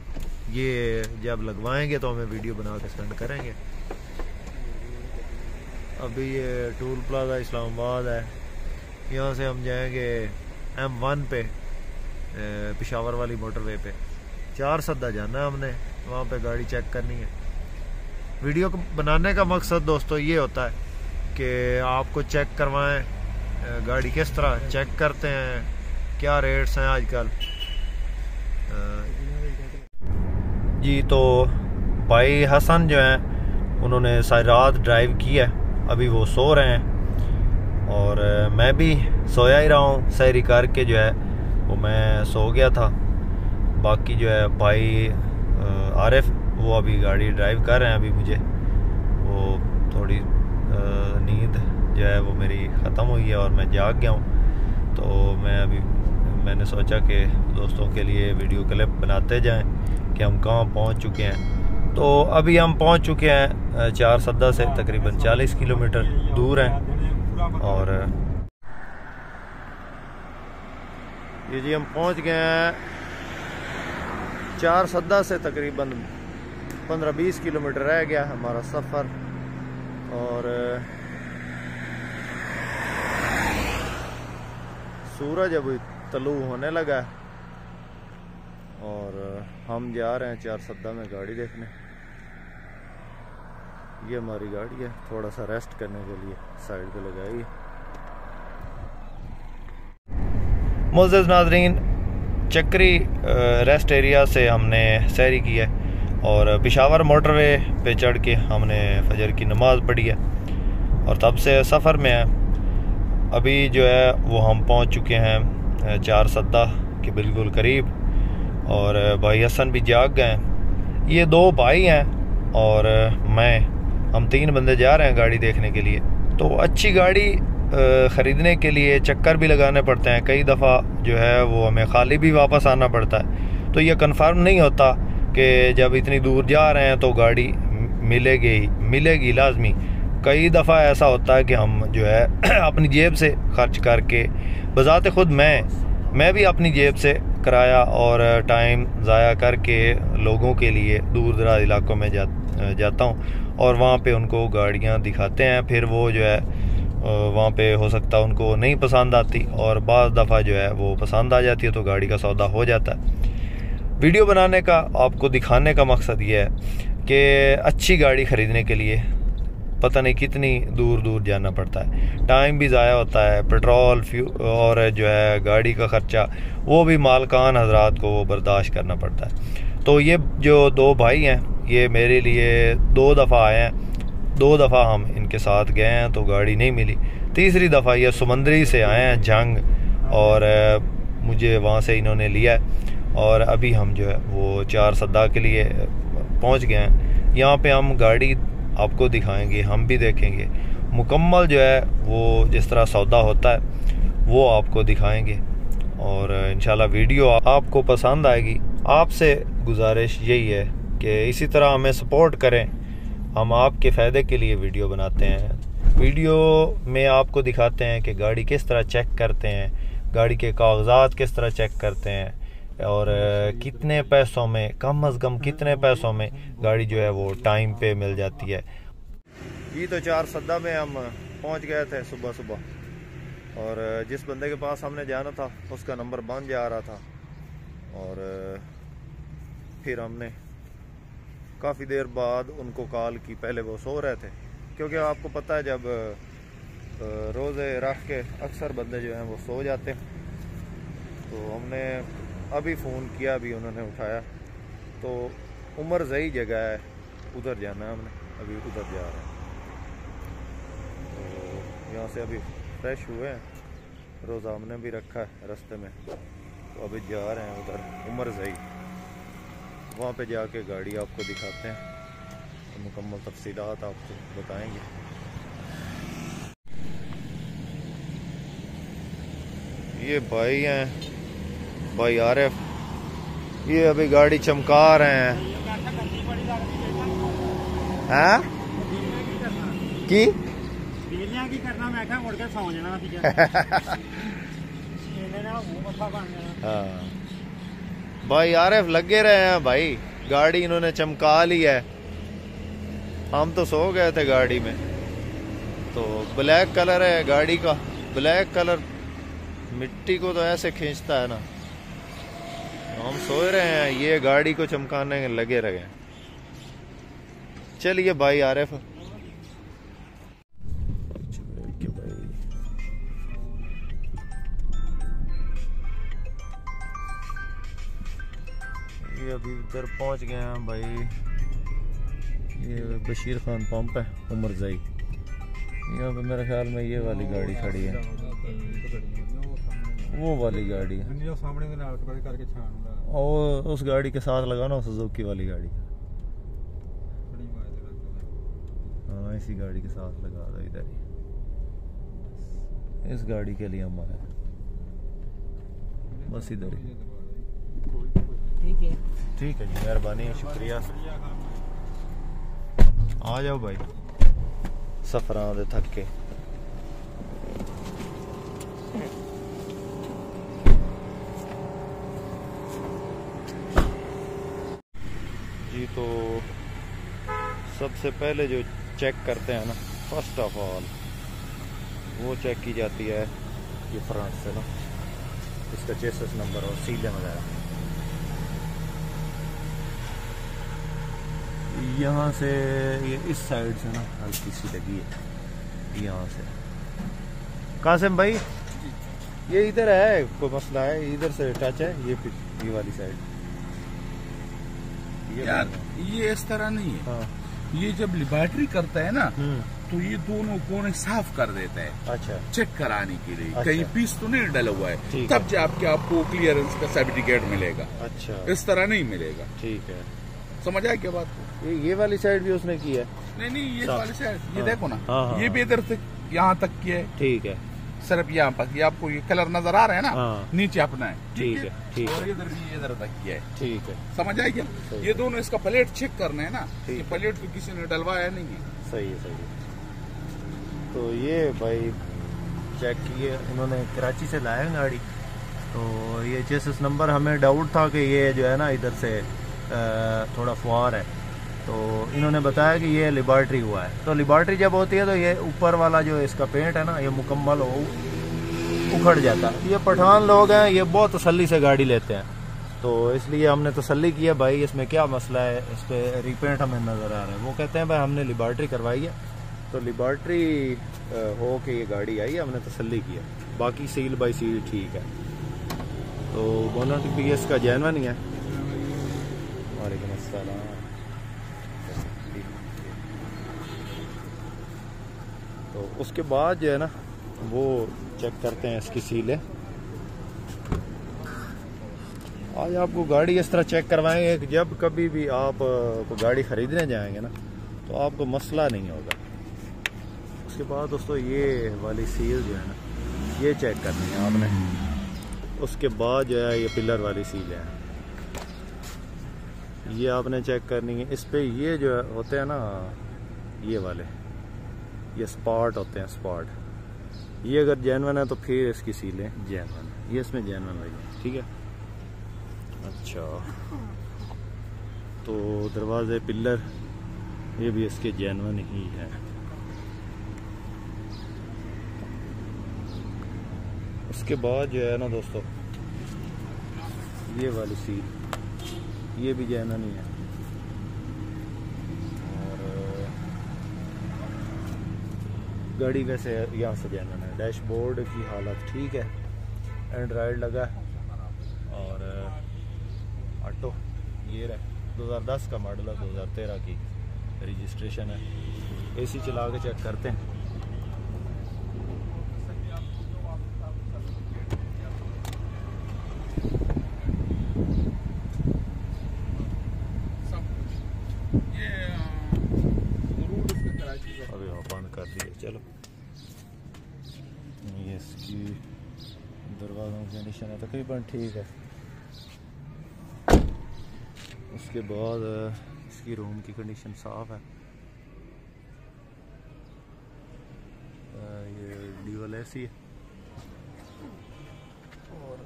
ये जब लगवाएँगे तो हमें वीडियो बना के सेंड करेंगे। अभी ये टूल प्लाजा इस्लामाबाद है। यहाँ से हम जाएँगे एम वन पे पिशावर वाली मोटरवे पे। चार सद्दा जाना है हमने, वहाँ पे गाड़ी चेक करनी है। वीडियो बनाने का मकसद दोस्तों ये होता है कि आपको चेक करवाएँ गाड़ी किस तरह चेक करते हैं? क्या रेट्स हैं आजकल? जी तो भाई हसन जो हैं, उन्होंने सारी रात ड्राइव की है। अभी वो सो रहे हैं। और मैं भी सोया ही रहा हूँ सैरी करके जो है। वो मैं सो गया था। बाकी जो है भाई आरिफ, वो अभी गाड़ी ड्राइव कर रहे हैं अभी मुझे। वो थोड़ी नींद जो है वो मेरी ख़त्म हुई है और मैं जाग गया हूँ। तो मैं अभी, मैंने सोचा कि दोस्तों के लिए वीडियो क्लिप बनाते जाएँ कि हम कहाँ पहुँच चुके हैं। तो अभी हम पहुँच चुके हैं चार सद्दा से तकरीबन 40 किलोमीटर दूर हैं और, ये जी हम पहुँच गए हैं चार सद्दा से तकरीबन 15-20 किलोमीटर रह गया हमारा सफ़र और सूरज अभी तलू होने लगा है। और हम जा रहे हैं चार सद्दा में गाड़ी देखने। ये हमारी गाड़ी है, थोड़ा सा रेस्ट करने के लिए साइड पे लगाई है। नाजरीन चक्री रेस्ट एरिया से हमने सैरी की है और पिशावर मोटरवे पे चढ़ के हमने फजर की नमाज़ पढ़ी है। और तब से सफ़र में है। अभी जो है, वो हम पहुँच चुके हैं चार सद्दा के बिल्कुल करीब। और भाई हसन भी जाग गए हैं। ये दो भाई हैं और मैं। हम तीन बंदे जा रहे हैं गाड़ी देखने के लिए। तो अच्छी गाड़ी ख़रीदने के लिए चक्कर भी लगाने पड़ते हैं। कई दफ़ा जो है, वो हमें खाली भी वापस आना पड़ता है। तो ये कंफर्म नहीं होता कि जब इतनी दूर जा रहे हैं तो गाड़ी मिलेगी मिलेगी लाजमी। कई दफ़ा ऐसा होता है कि हम जो है अपनी जेब से खर्च करके, बज़ात ख़ुद मैं मैं भी अपनी जेब से किराया और टाइम ज़ाया करके लोगों के लिए दूर दराज इलाकों में जा, जाता हूँ और वहाँ पे उनको गाड़ियाँ दिखाते हैं। फिर वो जो है वहाँ पे हो सकता उनको नहीं पसंद आती और बाज़ दफ़ा जो है वो पसंद आ जाती है तो गाड़ी का सौदा हो जाता है। वीडियो बनाने का, आपको दिखाने का मकसद ये है कि अच्छी गाड़ी ख़रीदने के लिए पता नहीं कितनी दूर दूर जाना पड़ता है। टाइम भी ज़ाया होता है पेट्रोल फ्यू और जो है गाड़ी का ख़र्चा, वो भी मालकान हजरात को वो बर्दाश्त करना पड़ता है। तो ये जो दो भाई हैं, ये मेरे लिए दो दफ़ा आए हैं, दो दफ़ा हम इनके साथ गए हैं तो गाड़ी नहीं मिली। तीसरी दफ़ा ये समंदरी से आए हैं, जंग, और, मुझे वहाँ से इन्होंने लिया है, और अभी हम जो है वो चार सद्दा के लिए पहुँच गए हैं। यहाँ पे हम गाड़ी आपको दिखाएँगे, हम भी देखेंगे। मुकम्मल जो है, वो जिस तरह सौदा होता है, वो आपको दिखाएँगे। और इन वीडियो आपको पसंद आएगी। आपसे गुजारिश यही है कि इसी तरह हमें सपोर्ट करें। हम आपके फ़ायदे के लिए वीडियो बनाते हैं। वीडियो में आपको दिखाते हैं कि गाड़ी किस तरह चेक करते हैं, गाड़ी के कागजात किस तरह चेक करते हैं। और कितने पैसों में, कम अज़ कम कितने पैसों में गाड़ी जो है वो टाइम पे मिल जाती है? ये तो चार सद्दा में हम पहुँच गए थे सुबह सुबह। और जिस बंदे के पास हमने जाना था, उसका नंबर बन जा रहा था। और फिर हमने काफ़ी देर बाद उनको कॉल की, पहले वो सो रहे थे। क्योंकि आपको पता है जब रोज़े रख के अक्सर बंदे जो हैं वो सो जाते हैं। तो हमने अभी फ़ोन किया, अभी उन्होंने उठाया। तो उम्र सही जगह है। उधर जाना है हमने। अभी उधर जा रहे हैं। तो यहाँ से अभी फ्रेश हुए हैं। रोज़ा हमने भी रखा है रास्ते में। तो अभी जा रहे हैं उधर। उम्र सही। वहाँ पे जाके गाड़ी आपको दिखाते हैं। तो मुकम्मल तफसीत आपको बताएँगे। ये भाई हैं। भाई आरिफ, ये अभी गाड़ी चमका रहे हैं। हैं? की? हाँ। भाई आरिफ लगे रहे हैं भाई, गाड़ी इन्होंने चमका ली है। हम तो सो गए थे गाड़ी में। तो ब्लैक कलर है गाड़ी का, ब्लैक कलर, मिट्टी को तो ऐसे खींचता है ना। हम सोच रहे हैं, ये गाड़ी को चमकाने लगे रहे चलिए भाई आरिफ ये अभी उधर पहुँच गए हैं भाई। ये बशीर खान पंप है, उमर जई। यहाँ पे मेरे ख्याल में ये वाली गाड़ी खड़ी है। वो वाली गाड़ी। है सामने करके और उस गाड़ी के साथ लगा ना सुजुकी वाली गाड़ी। हाँ। इसी गाड़ी के साथ लगा दो इधर ही। इस गाड़ी के लिए हम आए बस इधर ही। ठीक है। ठीक है जी मेहरबानी शुक्रिया। आ जाओ भाई। सफ़र थक के तो सबसे पहले जो चेक करते हैं ना फ़र्स्ट ऑफ़ ऑल वो चेक की जाती है ये फ्रंट से ना। इसका चेसिस नंबर और सीले वगैरह। यहाँ से ये इस साइड से ना, हल्की सी लगी है। यहाँ से। कासिम भाई, ये इधर है, कोई मसला है? इधर से टच है, ये ये वाली साइड यार। ये इस तरह नहीं है। हाँ। ये जब लिबार्टरी करता है ना हम्म। तो ये दोनों कोने साफ़ कर देता है। अच्छा। चेक कराने के लिए। अच्छा। कहीं पीस तो नहीं डला हुआ है। तब जाके आपको क्लियरेंस का सर्टिफिकेट मिलेगा। अच्छा। इस तरह नहीं मिलेगा। ठीक है। समझ आया क्या बात? ये, ये वाली साइड भी उसने की है। नहीं नहीं ये वाली साइड ये हाँ। देखो ना। हाँ, ये भी इधर से यहाँ तक की है। ठीक है। सिर्फ़ यहाँ पर ये आपको ये कलर नज़र आ रहा है ना? हाँ। नीचे अपना है। ठीक है। ठीक है। इधर भी इधर तक किया है। ठीक है। समझ आए क्या? ये दोनों इसका प्लेट चेक करना है ना ये प्लेट तो किसी ने डलवाया नहीं है। सही है सही है। तो ये भाई चेक किए उन्होंने कराची से लाया गाड़ी। तो ये चेसिस नंबर हमें डाउट था कि ये जो है ना इधर से थोड़ा फुहार है। तो इन्होंने बताया कि ये लिबार्ट्री हुआ है। तो लिबार्ट्री जब होती है तो ये ऊपर वाला जो इसका पेंट है ना ये मुकम्मल हो उखड़ जाता। है ये पठान लोग हैं, ये बहुत तसली से गाड़ी लेते हैं। तो इसलिए हमने तसली किया भाई, इसमें क्या मसला है? इस पर रिपेंट हमें नज़र आ रहा है। वो कहते हैं, भाई, हमने लिबार्ट्री करवाई है। तो लिबर्ट्री हो के ये गाड़ी आई है हमने तसल्ली किया बाकी सील बाई सील ठीक है। तो बोनट भी इसका जैनवन ही है। वालेकुम अस्सलाम तो उसके बाद जो है ना वो चेक करते हैं इसकी सीलें आज आपको गाड़ी इस तरह चेक करवाएँगे कि जब कभी भी आप गाड़ी ख़रीदने जाएँगे ना तो आपको मसला नहीं होगा। उसके बाद दोस्तों ये वाली सील जो है ना, ये चेक करनी है आपने। उसके बाद जो है ये पिलर वाली सील है। ये आपने चेक करनी है। इस पर ये जो होते हैं ना, ये वाले, ये स्पॉट होते हैं स्पॉट ये अगर जैनवन है तो फिर इसकी सीलें जैनवन है। ये इसमें जैनवन लगी ठीक है? अच्छा। तो दरवाजे पिल्लर ये भी इसके जैनवन ही है। उसके बाद जो है ना दोस्तों ये वाली सीट ये भी जैनवन ही है और गाड़ी वैसे यहाँ से जैनवन है। डैशबोर्ड की हालत ठीक है। एंड्रॉयड लगा है। और ऑटो, ये रहे 2010 का मॉडल है 2013 की। रजिस्ट्रेशन है। एसी चला के चेक करते हैं अभी हाँ बंद कर दिए चलो ये इसकी दरवाज़ों की तकरीबन ठीक है। उसके बाद इसकी रूम की कंडीशन साफ़ है। ये ड्यूअल ऐसी है। और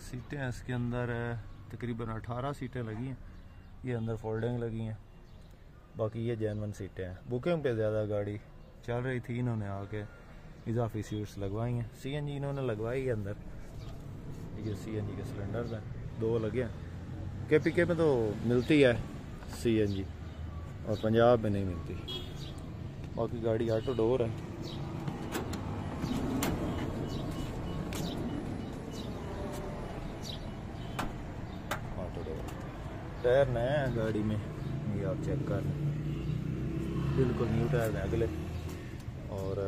सीटें इसके अंदर तकरीबन 18 सीटें लगी हैं। ये अंदर फोल्डिंग लगी हैं। बाकी ये जैनवन सीटें हैं। बुकिंग पे ज़्यादा गाड़ी चल रही थी इन्होंने आके। इजाफी सीट्स लगवाई हैं। सी एन जी इन्होंने लगवाई है अंदर। ये सी एन जी के सिलेंडर हैं, दो लगे हैं। के पी के में तो मिलती है सी एन जी और पंजाब में नहीं मिलती। बाकी गाड़ी ऑटो डोर है। टायर नया है गाड़ी में, ये आप चेक कर। लें बिल्कुल न्यू टायर हैं अगले। और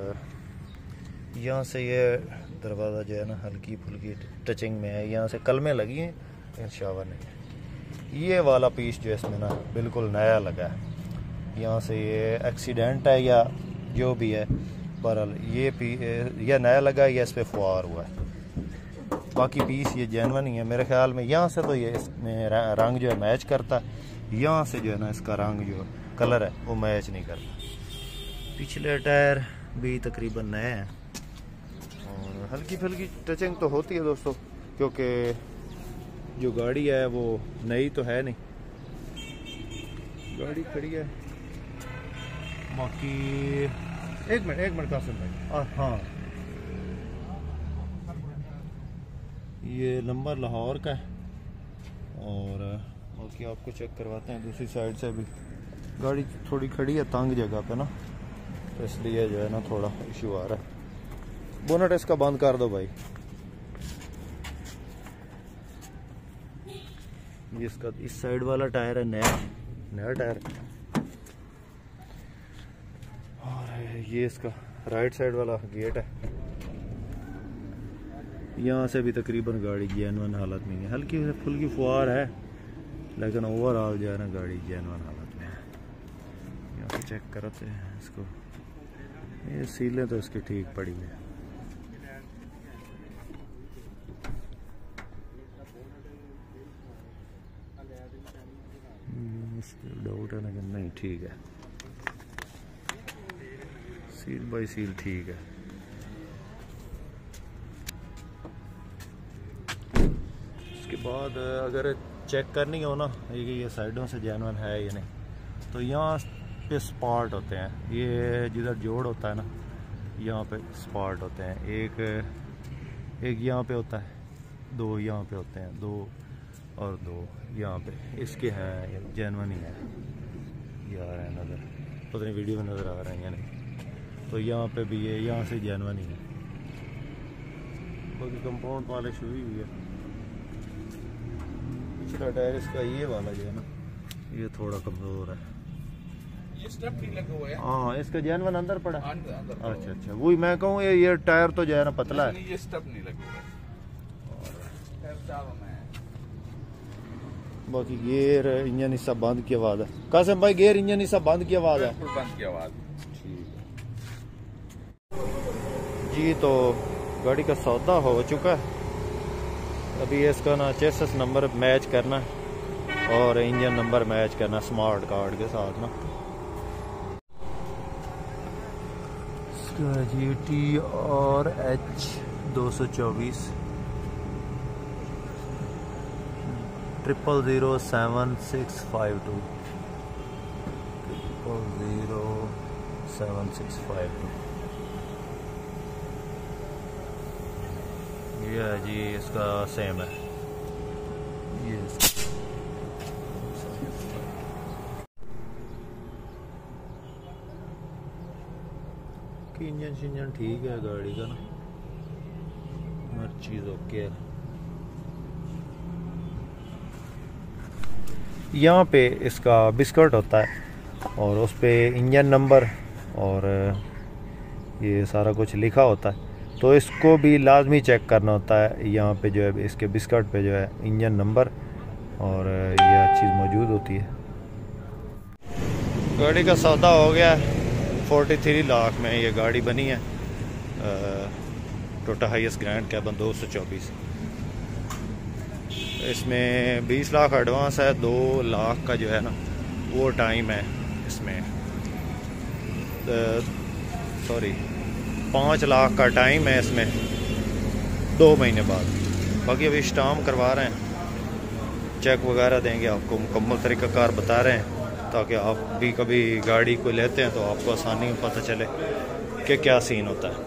यहाँ से ये दरवाज़ा जो है ना हल्की फुल्की टचिंग में है, यहाँ से कलमें लगी हैं लेकिन शावर ने। ये वाला पीस जो इसमें ना बिल्कुल नया लगा है। यहाँ से ये एक्सीडेंट है या जो भी है, बहरहाल ये पी यह नया लगा है या इस पर फुआर हुआ है। बाकी पीस ये जैनवन ही है। मेरे ख्याल में यहाँ से तो ये इसमें रंग जो है मैच करता है। यहाँ से जो है ना इसका रंग जो कलर है, वो मैच नहीं करता। पिछले टायर भी तकरीबन नए हैं। हल्की फुल्की टचिंग तो होती है दोस्तों क्योंकि जो गाड़ी है वो नई तो है नहीं। गाड़ी खड़ी है। बाकी एक मिनट एक मिनट कासिम भाई। हाँ। ये नंबर लाहौर का है। और बाकी आपको चेक करवाते हैं दूसरी साइड से भी। गाड़ी थोड़ी खड़ी है तंग जगह पे ना तो इसलिए जो है ना थोड़ा इशू आ रहा है। बोनट इसका बंद कर दो भाई। इसका इस साइड वाला टायर है, नया नया टायर। और ये इसका राइट साइड वाला गेट है। यहाँ से भी तकरीबन गाड़ी जैनवन हालत में है। हल्की फुल्की फुहार है, लेकिन ओवरऑल जो है ना, गाड़ी जैनवन हालत में है। यहाँ से चेक करते हैं इसको। ये सीलें तो इसकी ठीक पड़ी है। डाउट है ना कि नहीं, ठीक है। सील बाई सील ठीक है। उसके बाद, अगर चेक करनी हो ना, ये ये साइडों से जैनवन है या नहीं तो यहाँ पे स्पॉट होते हैं। ये जिधर जोड़ होता है ना, यहाँ पे स्पॉट होते हैं। एक एक यहाँ पे होता है, दो यहाँ पे होते हैं, दो और दो यहाँ पे इसके हैं जैनवन ही है। ये आ रहे हैं नज़र। पता नहीं वीडियो में नज़र आ रहे हैं या नहीं। तो यहाँ पे भी है यहाँ से जानवर नहीं है। बाकी कंपाउंड पॉलिश हुई हुई है। पिछला टायर इसका ये वाला जो है ना ये थोड़ा कमज़ोर है। ये स्टेप नहीं लगा हुआ है। हाँ इसका जानवर अंदर पड़ा है? अंदर अंदर अच्छा अच्छा। वही मैं कहूँ ये ये टायर तो जो है ना पतला है। है ये स्टेप नहीं लगा हुआ है। बाकी गेयर इंजन हिस्सा बंद की आवाज़ है कासिम भाई गेयर इंजन हिस्सा बंद की आवाज़ है बंद की आवाज़ जी तो गाड़ी का सौदा हो चुका है। अभी इसका ना चेसस नंबर मैच करना है और इंजन नंबर मैच करना स्मार्ट कार्ड के साथ ना। जी टी और एच दो सौ चौबीस। Triple zero seven six five two triple zero seven six five two ये है जी, इसका सेम है। ये इंजन शिंजन ठीक है, गाड़ी का ना? हर चीज़ ओके है। यहाँ पे इसका बिस्कट होता है और उस पर इंजन नंबर और ये सारा कुछ लिखा होता है। तो इसको भी लाजमी चेक करना होता है। यहाँ पे जो है, इसके बिस्कट पे जो है, इंजन नंबर और ये हर चीज़ मौजूद होती है। गाड़ी का सौदा हो गया है। फोर्टी थ्री लाख में ये गाड़ी बनी है। टोटा हाईएस्ट ग्रैंड कैबन दो सौ चौबीस। इसमें बीस लाख एडवांस है, दो लाख का जो है ना, वो टाइम है इसमें। सॉरी पाँच लाख का टाइम है इसमें, दो महीने बाद। बाकी अभी स्टाम करवा रहे हैं। चेक वगैरह देंगे आपको, मुकम्मल तरीक़ाकार बता रहे हैं, ताकि आप भी कभी गाड़ी को लेते हैं तो आपको आसानी पता चले कि क्या सीन होता है?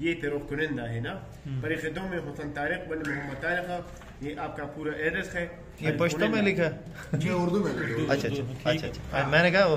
ये पेरोक कुनिंदा है ना पर खिदों में हुसन तारिक बन मोहम्मद तारिक ये आपका पूरा एड्रेस है ये पश्तो में लिखा है ये उर्दू में लिखा है। अच्छा अच्छा अच्छा अच्छा मैंने कहा वो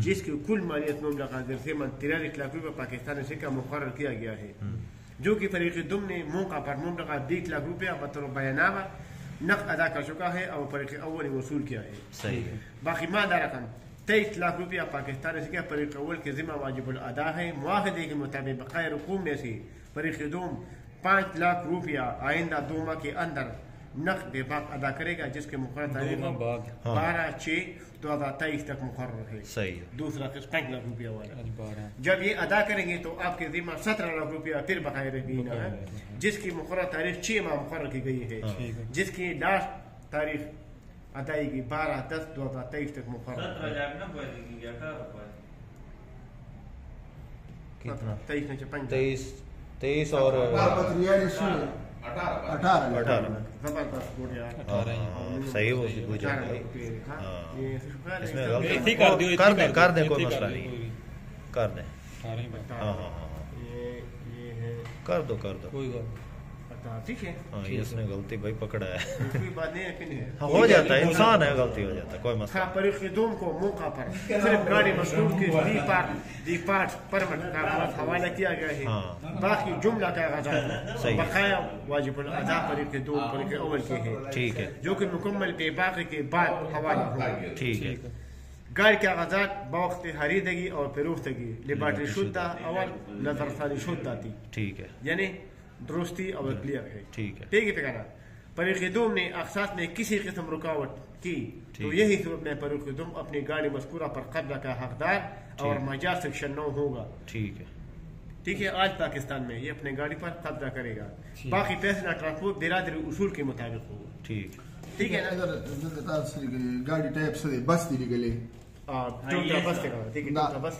जिसकी कुल मालियत मुमलका तकरीबन तिरालीस लाख रुपए पाकिस्तान से का मुकर किया गया है जो कि फरीक दुम ने मौका पर मुमलका बीस लाख रुपया बतौर बयानामा नकद अदा कर चुका है और फरीक अव्वल ने वसूल किया है सही है बाकी मादा रकम तेईस लाख रुपया पाकिस्तान से क्या फरीक अव्वल के जिम्मा वाजिब अदा है मुआहदे के मुताबिक बकाया रकूम में से फरीक दुम पाँच लाख रुपया आइंदा दो माह के अंदर नकद बाक अदा करेगा जिसके मुकर तारीख हाँ। बारह छः दो हज़ार तेईस तक मुकर है। सही दूसरा किस्त पाँच लाख रुपया वाला। जब ये अदा करेंगे तो आपके जिम्मा सत्रह लाख रुपया फिर बकाया रहीना है जिसकी मुकर तारीख छः माह मुकर की गई है। जिसकी लास्ट तारीख अदायगी बारह दस दो हज़ार तेईस तक मुकर तेईस और है अठारह। हाँ, हाँ, सही हाँ। इसमें कर दे कर दे कोई मसला नहीं। कर दे। सारे ही बता हाँ हाँ। ये ये कर दो कर दो। कोई बात अठारह, ठीक है। हाँ ये इसने गलती भाई पकड़ा है। कोई बात नहीं है है। हाँ, हो जाता है इंसान है गलती हो जाता है कोई मसला खा परिखदों को मौका पर। सिर्फ़ गाड़ी के पार्ट परमट का हवाला किया गया है। हाँ। बाकी जुमला का सही गजा। बकाया वाजिब अदा परिखदों पर के अवल के है। ठीक है। जो कि मुकम्मल पे बाकी के बाद हवाला होगा ठीक है। गाड़ी के कागजात बवक्त खरीदगी और फरोख्तगी लिबार्टरी शुद्ध अवल नजरसानी शुद्ध आती ठीक है। यानी दुरुस्ती और क्लियर है ठीक है ठीक है फिक्रा परिखदोम ने अकसास में किसी किस्म रुकावट की तो। यही सूरत में परिखदोम अपनी गाड़ी मस्कूरा पर कब्जा का हकदार और मजाज सेक्शन नौ होगा ठीक है ठीक है आज पाकिस्तान में ये अपनी गाड़ी पर कब्जा करेगा बाकी पैसा ट्रांसपोर्ट बिरादरी उसूल के मुताबिक होगा ठीक ठीक है ना गाड़ी टाइप से बस दी गली और टोटा बस ठीक है। बस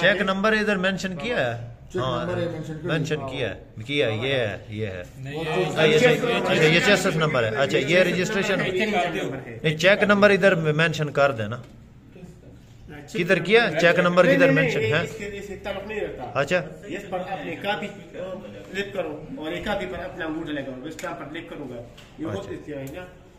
चेक नंबर इधर मेंशन किया है चेक हाँ नंबर है मेंशन कर मेंशन किया है किया है, ये है ये है नहीं हाँ, ये सही अच्छा ये चेसस नंबर है अच्छा ये रजिस्ट्रेशन ये चेक नंबर इधर मेंशन कर देना किधर किया चेक नंबर नहीं, किधर नहीं, मेंशन नहीं, है इसके इसके ताल्लुक नहीं रहता अच्छा इस पर अपने कापी क्लिक करो और एक कापी पर अपना अंगूठा लगाओ इस पर क्लिक करूंगा ये बहुत अच्छा। इस्तेमाल है ना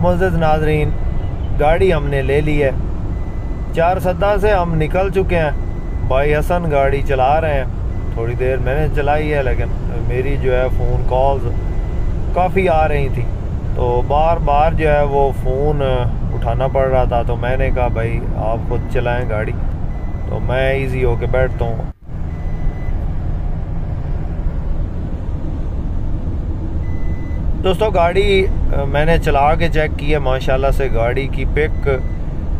मुजद नाजरीन गाड़ी हमने ले ली है चार सद्दा से हम निकल चुके हैं भाई हसन गाड़ी चला रहे हैं थोड़ी देर मैंने चलाई है, लेकिन मेरी जो है फ़ोन कॉल्स काफ़ी आ रही थी। तो बार बार जो है वो फ़ोन उठाना पड़ रहा था तो मैंने कहा, भाई, आप खुद चलाएँ गाड़ी। तो मैं इजी होके बैठता हूँ। दोस्तों, गाड़ी मैंने चला के चेक की है। माशाल्लाह से गाड़ी की पिक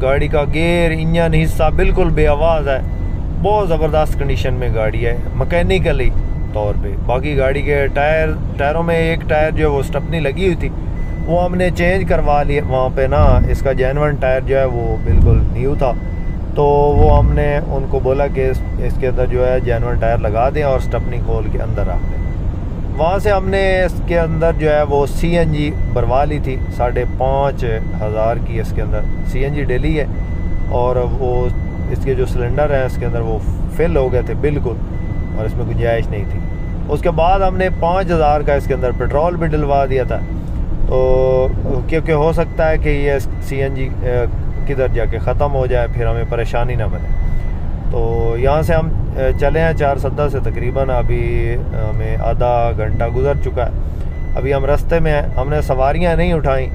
गाड़ी का गेयर इंजन, हिस्सा बिल्कुल बेआवाज़ है। बहुत ज़बरदस्त कंडीशन में गाड़ी है मकैनिकली तौर पे। बाकी गाड़ी के टायर टायरों में एक टायर जो है वो स्टपनी लगी हुई थी वो हमने चेंज करवा लिया वहाँ पे ना इसका जैनवन टायर जो है वो बिल्कुल न्यू था। तो वो हमने उनको बोला कि इस, इसके अंदर जो है जैनवन टायर लगा दें और स्टपनी खोल के अंदर रख दें। वहाँ से हमने इसके अंदर जो है वो सी एन जी भरवा ली थी साढ़े पाँच हज़ार की इसके अंदर। सी एन जी डेली है और वो इसके जो सिलेंडर हैं, इसके अंदर वो फिल हो गए थे बिल्कुल और इसमें गुंजाइश नहीं थी। उसके बाद हमने पाँच हज़ार का इसके अंदर पेट्रोल भी डलवा दिया था। तो क्योंकि हो सकता है कि ये सी एन जी किधर जाके ख़त्म हो जाए, फिर हमें परेशानी ना बने। तो यहाँ से हम चले हैं चार सद्दा से तकरीबन। अभी हमें आधा घंटा गुजर चुका है। अभी हम रास्ते में हैं। हमने सवारियाँ नहीं उठाई।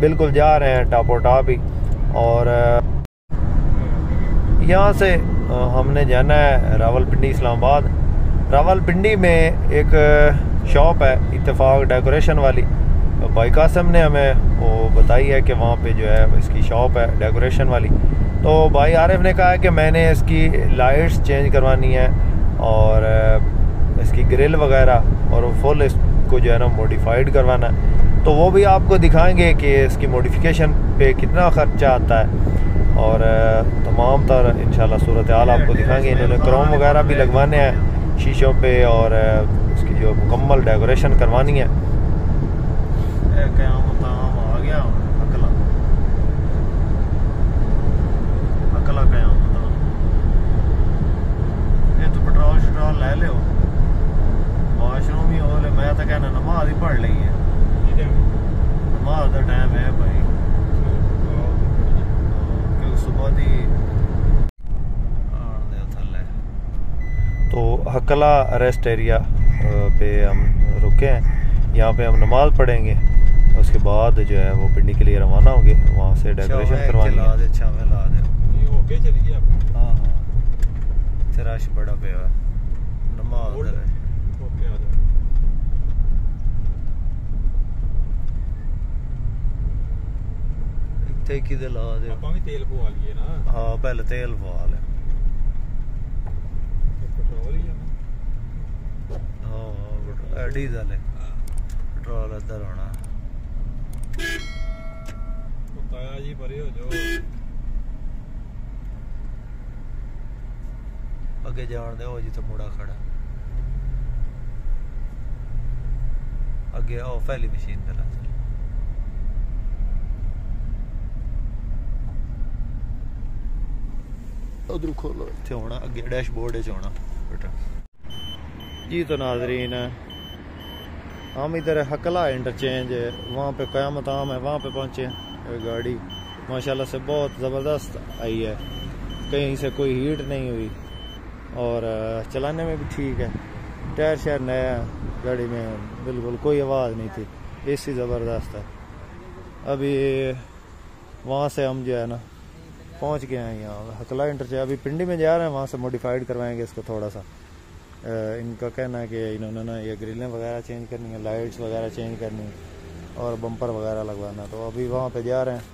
बिल्कुल जा रहे हैं टापो टाप। ही और यहाँ से हमने जाना है रावलपिंडी, इस्लामाबाद। रावलपिंडी में एक शॉप है इतफाक डेकोरेशन वाली। तो भाई कासम ने हमें वो बताई है कि वहाँ पे जो है इसकी शॉप है, डेकोरेशन वाली। तो भाई आरिफ ने कहा है कि मैंने इसकी लाइट्स चेंज करवानी है और इसकी ग्रिल वगैरह और फुल इसको जो है ना मॉडिफाइड करवाना है। तो वो भी आपको दिखाएँगे कि इसकी मॉडिफिकेशन पे कितना ख़र्चा आता है। और तमाम तर इंशाल्लाह सूरत हाल आपको दिखाएँगे। इन्होंने क्रोम वगैरह भी लगवाने हैं शीशों पे और उसकी जो मुकम्मल डेकोरेशन करवानी है। आ गया। अकला। अकला कयामत ये तो वाशरूम ही ले। मैं तो कहना नमाज़ ही पढ़ ली है। नमाज़ का टाइम है भाई। दी आन दे थल्ले तो हकला रेस्ट एरिया पे हम रुके हैं। यहाँ पे हम नमाज़ पढ़ेंगे उसके बाद जो है वो पिंडी के लिए रवाना होंगे वहाँ से डेकोरेशन करवानी है। ये होके चली गई आप हाँ हाँ। ते रश बड़ा पिया है। नमाज़ ਇੱਥੇ ਕਿਦੇ ਲਾ ਦੇ ਆਪਾਂ ਵੀ ਤੇਲ ਪਵਾ ਲਈਏ ਨਾ। ਹਾਂ ਪਹਿਲੇ ਤੇਲ ਪਵਾ ਲੈ ਪੈਟਰੋਲ ਹੀ ਆ। ਹਾਂ ਡੀਜ਼ਲ ਹੈ ਪੈਟਰੋਲ ਇੱਧਰ ਹੋਣਾ ਤਾਇਆ ਜੀ ਪਰੇ ਹੋ ਜਾਓ। ਅੱਗੇ ਜਾਣ ਦੇ ਉਹ ਜਿੱਥੇ ਮੁੰਡਾ ਖੜਾ। ਅੱਗੇ ਉਹ ਪਹਿਲੀ ਮਸ਼ੀਨ ਤੇ ਲਾ उधर खोलो। इतने होना अगे डैशबोर्ड होना। बेटा। जी तो नाजरीन, हम इधर हकला इंटरचेंज है। वहाँ पे क़्यामत आम है, वहाँ पे पहुँचे गाड़ी, माशाल्लाह से बहुत ज़बरदस्त आई है। कहीं से कोई हीट नहीं हुई। और चलाने में भी ठीक है। टायर शायर नया गाड़ी में बिल्कुल कोई आवाज़ नहीं थी। ए सी ज़बरदस्त है। अभी वहाँ से हम जो है ना पहुँच गए हैं यहाँ। हकला इंटरचेंज अभी पिंडी में जा रहे हैं, वहाँ से मॉडिफाइड करवाएँगे इसको थोड़ा सा। इनका कहना है कि इन्होंने ना ये ग्रिलें वगैरह चेंज करनी है लाइट्स वगैरह चेंज करनी है, और बम्पर वगैरह लगवाना तो अभी वहाँ पे जा रहे हैं,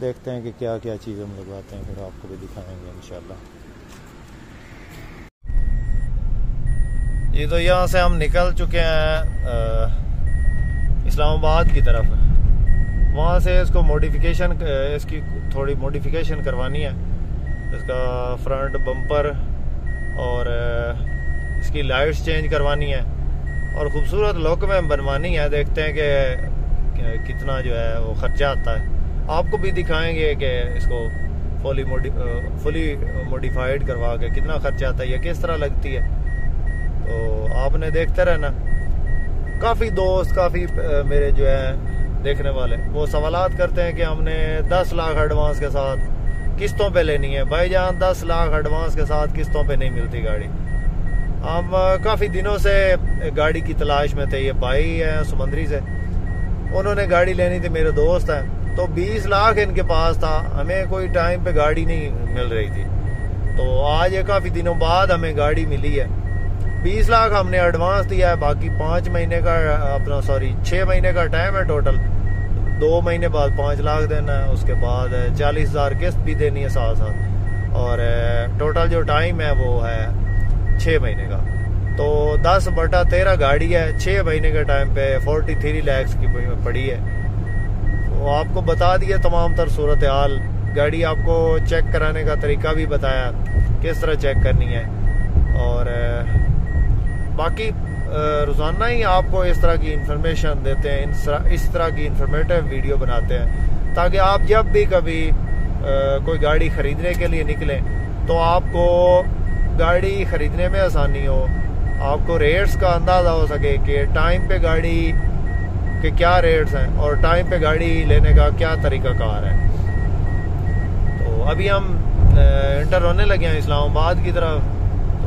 देखते हैं कि क्या क्या चीज़ हम लगवाते हैं, फिर आपको भी दिखाएँगे इन ये तो यहाँ से हम निकल चुके हैं इस्लामाबाद की तरफ़। वहाँ से इसको मॉडिफिकेशन इसकी थोड़ी मॉडिफिकेशन करवानी है। इसका फ्रंट बम्पर और इसकी लाइट्स चेंज करवानी है। और ख़ूबसूरत लुक में बनवानी है। देखते हैं कि कितना जो है वो ख़र्चा आता है। आपको भी दिखाएँगे कि इसको फुली मोडि फुली मोडिफाइड करवा के कितना खर्चा आता है या किस तरह लगती है। तो आपने देखते रहना। काफ़ी दोस्त, काफ़ी मेरे जो है देखने वाले। वो सवाल करते हैं कि हमने 10 लाख एडवांस के साथ किस्तों पे लेनी है। भाई भाईजान 10 लाख एडवांस के साथ किस्तों पे नहीं मिलती गाड़ी। हम काफ़ी दिनों से गाड़ी की तलाश में थे। ये भाई है, समंदरी से। उन्होंने गाड़ी लेनी थी, मेरे दोस्त हैं। तो 20 लाख इनके पास था। हमें कोई टाइम पे गाड़ी नहीं मिल रही थी। तो आज ये काफ़ी दिनों बाद हमें गाड़ी मिली है। 20 लाख हमने एडवांस दिया है, बाकी पाँच महीने का, अपना सॉरी छः महीने का टाइम है टोटल दो महीने बाद पाँच लाख देना है, उसके बाद चालीस हज़ार किस्त भी देनी है साथ साथ। और टोटल जो टाइम है वो है छः महीने का। तो दस बटा तेरह गाड़ी है छः महीने के टाइम पे फोर्टी थ्री लैक्स की पड़ी है। वो आपको बता दिया तमाम तर सूरत हाल। गाड़ी आपको चेक कराने का तरीका भी बताया, किस तरह चेक करनी है। और बाकी रोज़ाना ही आपको इस तरह की इंफॉर्मेशन देते हैं, इस तरह की इंफॉर्मेटिव वीडियो बनाते हैं, ताकि आप जब भी कभी कोई गाड़ी ख़रीदने के लिए निकलें तो आपको गाड़ी ख़रीदने में आसानी हो, आपको रेट्स का अंदाज़ा हो सके कि टाइम पे गाड़ी, के क्या रेट्स हैं और टाइम पे गाड़ी लेने का क्या तरीका कार है। तो अभी हम इंटर होने लगे हैं इस्लामाबाद की तरफ़।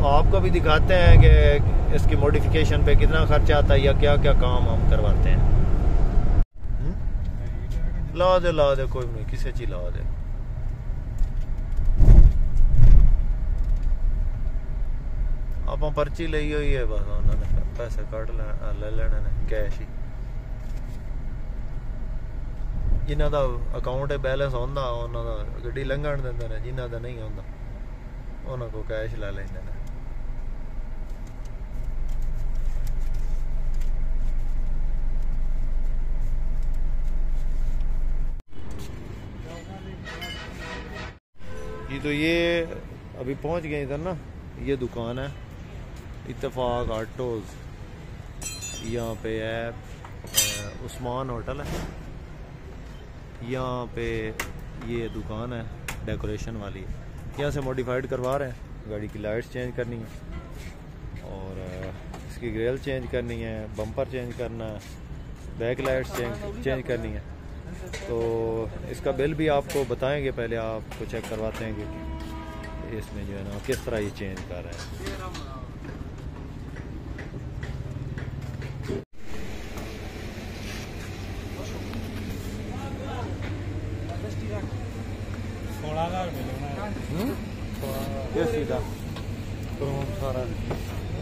आपको भी दिखाते हैं कि इसकी मॉडिफिकेशन पे कितना खर्चा आता है या क्या क्या काम हम करवाते हैं हम्म? ला दे ला दे कोई नहीं किसी चीज ला दे आप पर्ची ली हुई है बस उन्होंने पैसे कट ले लेने कैश ही ਜਿਨ੍ਹਾਂ ਦਾ ਅਕਾਊਂਟ ਹੈ ਬੈਲੈਂਸ ਹੁੰਦਾ ਉਹਨਾਂ ਦਾ ਗੱਡੀ ਲੰਘਣ ਦਿੰਦੇ ਨੇ ਜਿਨ੍ਹਾਂ ਦਾ ਨਹੀਂ ਹੁੰਦਾ ਉਹਨਾਂ ਕੋ ਕੈਸ਼ ਲੈ ਲੈਂਦੇ ਨੇ तो ये अभी पहुँच गए इधर ना, ये दुकान है इतफाक आटोज। यहाँ पे है उस्मान होटल है। यहाँ पे ये दुकान है, डेकोरेशन वाली। यहाँ से मॉडिफाइड करवा रहे हैं, गाड़ी की लाइट्स चेंज करनी है, और इसकी ग्रिल चेंज करनी है, बम्पर चेंज करना है, बैक लाइट्स चेंज चेंज करनी है। तो इसका बिल भी आपको बताएंगे पहले आपको चेक करवाते हैं कि इसमें जो है ना किस तरह ये चेंज कर रहे हैं ਇਹ ਸੀਦਾ ਕਰੋਮ ਸਾਰਾ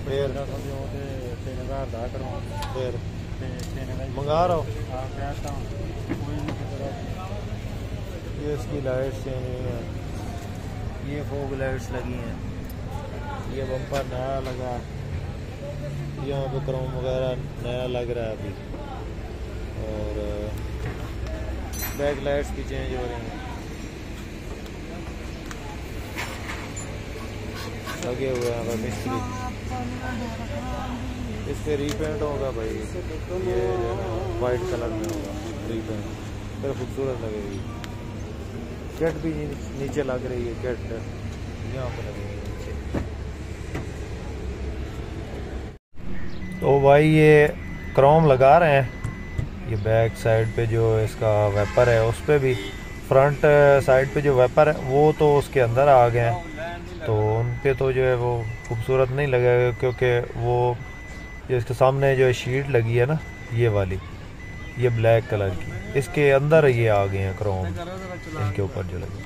ਫੇਰ ਦਾ ਸਮਝੋ ਤੇ 3000 ਦਾ ਕਰੋਮ ਫੇਰ ਤੇ 3000 ਮੰਗਾ ਰਹਾ लाइट्स चेंज है, ये फोग लाइट्स लगी हैं। ये बम्पर नया लगा। यहाँ पे क्रोम वगैरह नया लग रहा है अभी। और बैक लाइट्स भी चेंज हो रही हैं। लगे हुए हैं मिस्त्री इस पर रीपेंट होगा भाई। ये वाइट कलर में होगा। रीपेंट। फिर खूबसूरत लगेगी। कैट भी नीचे लग रही है कैट यहाँ पर तो भाई ये क्रोम लगा रहे हैं। ये बैक साइड पे जो इसका वेपर है, उस पर भी। फ्रंट साइड पे जो वेपर है, वो तो उसके अंदर आ गए हैं। तो उन तो जो है वो खूबसूरत नहीं लगेगा, क्योंकि वो जो इसके सामने जो शीट लगी है ना, ये वाली, ये ब्लैक कलर की। इसके अंदर ये आ गए हैं क्रोम। इनके ऊपर जो लगे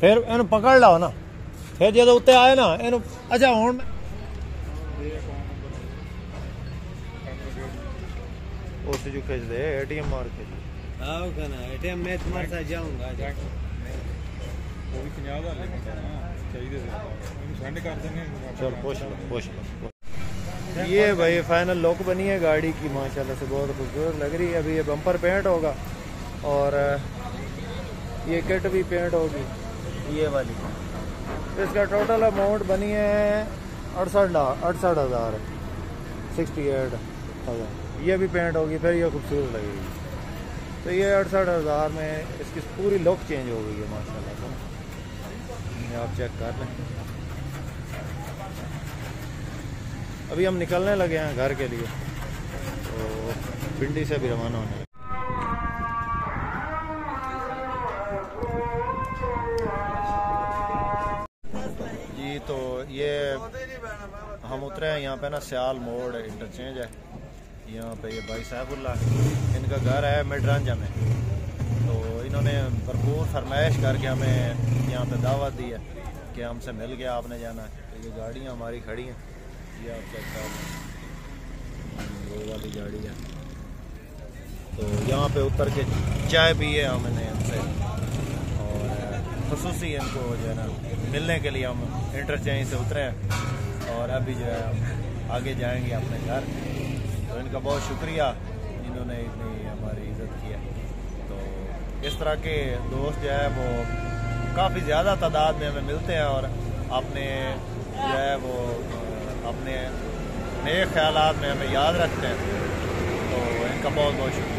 ਫਿਰ ਇਹਨੂੰ ਪਕੜ ਲਾਓ ਨਾ ਫਿਰ ਜਦੋਂ ਉੱਤੇ ਆਏ ਨਾ ਇਹਨੂੰ ਅੱਛਾ ਹੁਣ उस जो खींच दे एटीएम मार के आओ कहना एटीएम मैं तुम्हारे साथ जाऊंगा ਉਹ ਵੀ 50000 ਲੈ ਕੇ ਜਾਣਾ ਚਾਹੀਦੇ ਸੀ ਇਹਨੂੰ ਸੈਂਡ ਕਰ ਦਿੰਦੇ ਹਾਂ चल पूछ लो पूछ लो ये भाई फाइनल लुक बनी है गाड़ी की माशाल्लाह से बहुत खूबसूरत लग रही है अभी ये बम्पर पेंट होगा और ये किट भी पेंट होगी ये वाली इसका टोटल अमाउंट बनी है अड़सठ अड़सठ हज़ार सिक्सटी एट हज़ार ये भी पेंट होगी फिर ये खूबसूरत लगेगी तो ये अड़सठ हज़ार में इसकी पूरी लुक चेंज हो गई है, माशाल्लाह। से आप चेक कर लें। अभी हम निकलने लगे हैं घर के लिए तो पिंडी से भी रवाना होने जी तो ये हम उतरे हैं, यहाँ पे ना सियाल मोड़ इंटरचेंज है। यहाँ पे ये भाई साहबुल्ला इनका घर है मिडरांजा में। तो इन्होंने भरपूर फरमाइश करके हमें यहाँ पे दावत दी है कि हमसे मिल गया आपने जाना है। तो ये गाड़ियाँ हमारी खड़ी हैं। ये आप कर वो वाली गाड़ी है। तो यहाँ पे उतर के चाय पिए हमने इनसे। और खसूस इनको जो है ना, मिलने के लिए हम इंटरचेंज से उतरे हैं। और अभी जो है आगे जाएँगे अपने घर। तो इनका बहुत शुक्रिया, इन्होंने इतनी हमारी इज़्ज़त की है। तो इस तरह के दोस्त जो है, वो काफ़ी ज़्यादा तादाद में हमें मिलते हैं और अपने जो है, वो, अपने नए ख्याल में हमें याद रखते हैं। तो इनका बहुत बहुत शुक्रिया।